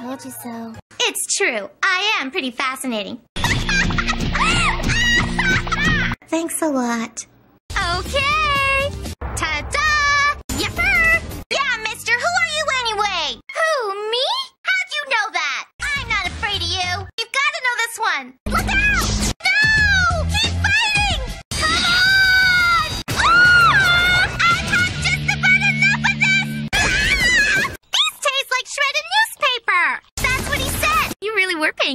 Told you so. It's true. I am pretty fascinating. Thanks a lot. Okay.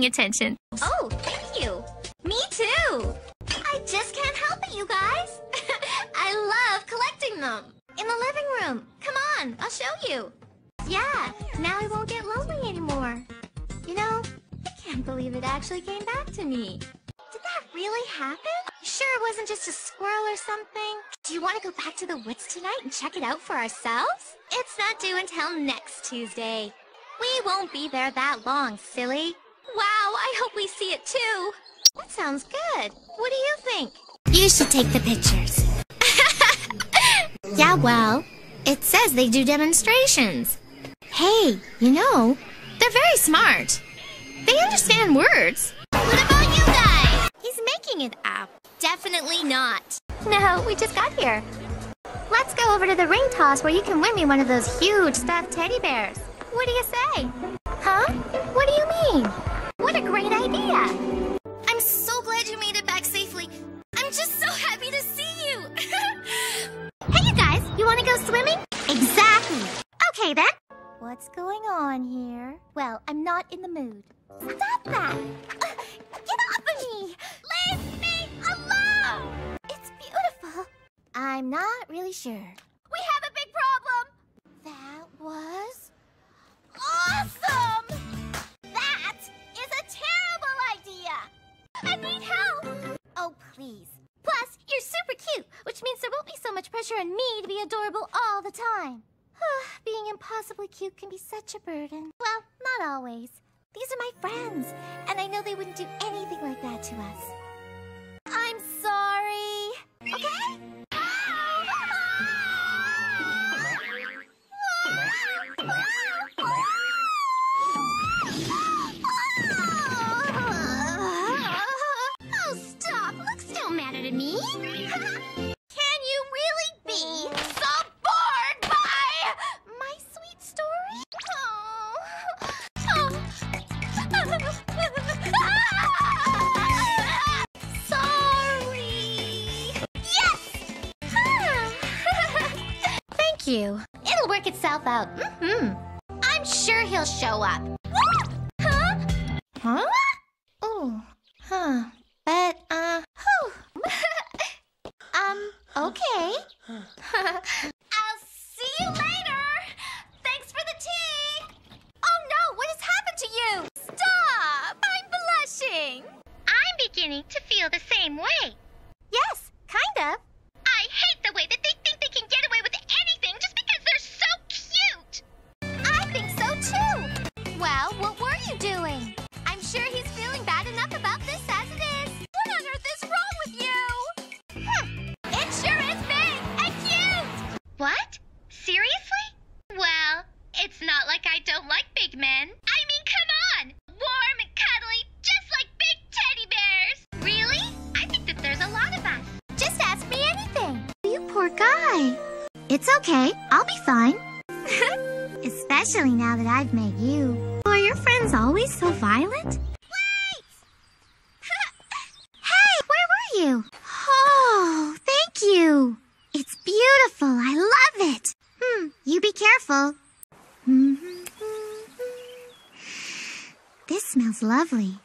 Attention. Oh, thank you. Me too. I just can't help it, you guys. I love collecting them. In the living room. Come on, I'll show you. Yeah, now I won't get lonely anymore. You know, I can't believe it actually came back to me. Did that really happen? You sure it wasn't just a squirrel or something? Do you want to go back to the woods tonight and check it out for ourselves? It's not due until next Tuesday. We won't be there that long, silly. Wow, I hope we see it too. That sounds good. What do you think? You should take the pictures. Yeah, well, it says they do demonstrations. Hey, you know, They're very smart. They understand words. What about you guys? He's making it up. Definitely not. No, we just got here. Let's go over to the ring toss where you can win me one of those huge stuffed teddy bears. What do you say? Huh? What do you mean? Okay, then. what's going on here? Well, I'm not in the mood. Stop that! Uh, Get off of me! Leave me alone! It's beautiful. I'm not really sure. We have a big problem! That was Awesome! That is a terrible idea! I need help! Oh, please. Plus, you're super cute, which means there won't be so much pressure on me to be adorable all the time. Ah, being impossibly cute can be such a burden. Well, not always. These are my friends, and I know they wouldn't do anything like that to us. You. It'll work itself out. Mm-hmm. I'm sure he'll show up. Huh? Huh? Oh, huh. But, uh, um, okay. I'll see you later. Thanks for the tea. Oh no, what has happened to you? Stop! I'm blushing. I'm beginning to feel the same It's okay. I'll be fine. Especially now that I've met you. Are your friends always so violent? Wait! Hey, where were you? Oh, thank you. It's beautiful. I love it. Hmm, you be careful. This smells lovely.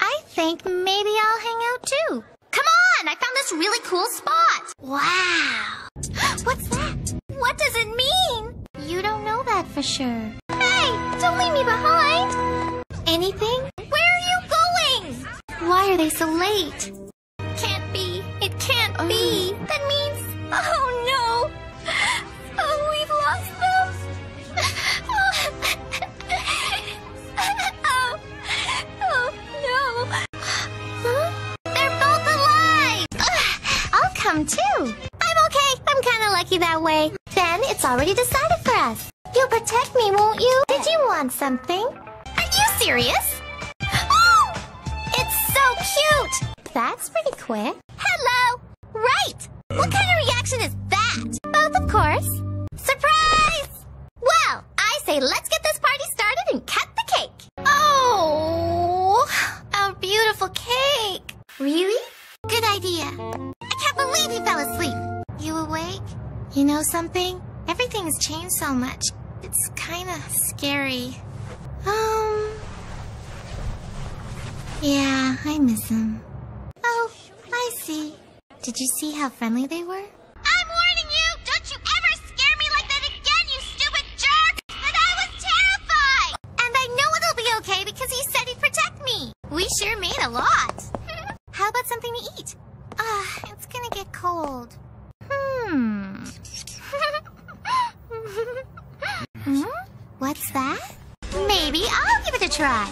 I think maybe I'll hang out too. Come on! I found this really cool spot. Wow. What's that? What does it mean? You don't know that for sure. Hey, don't leave me behind. Anything? Where are you going? Why are they so late? Can't be. It can't be. Oh. That means. Oh lucky that way. Then it's already decided for us. You'll protect me, won't you? Did you want something? Are you serious? Oh, it's so cute. That's pretty quick. Hello. Right. What kind of reaction is that? Both, of course. Surprise! Well, I say let's get this party started and cut the cake. Oh, a beautiful cake. Really? Good idea. I can't believe you fell asleep. You awake? You know something? Everything's changed so much. It's kinda scary. Um... Yeah, I miss him. Oh, I see. Did you see how friendly they were? I'm warning you! Don't you ever scare me like that again, you stupid jerk! But I was terrified! And I know it'll be okay because he said he'd protect me. We sure made a lot. How about something to eat? Ah, it's gonna get cold. Try.